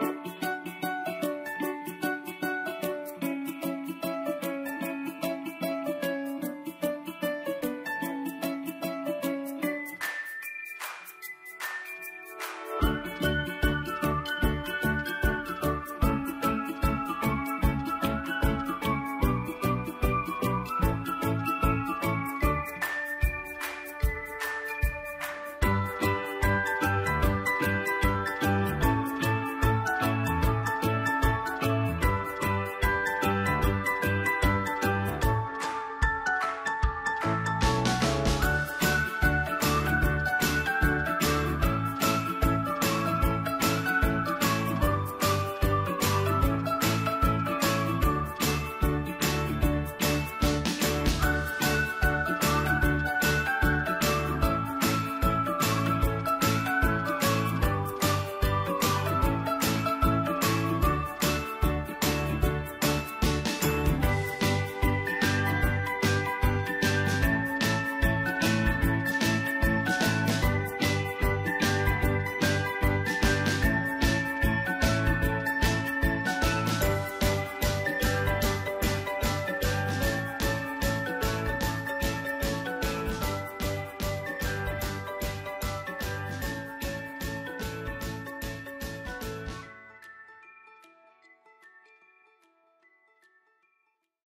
Bye.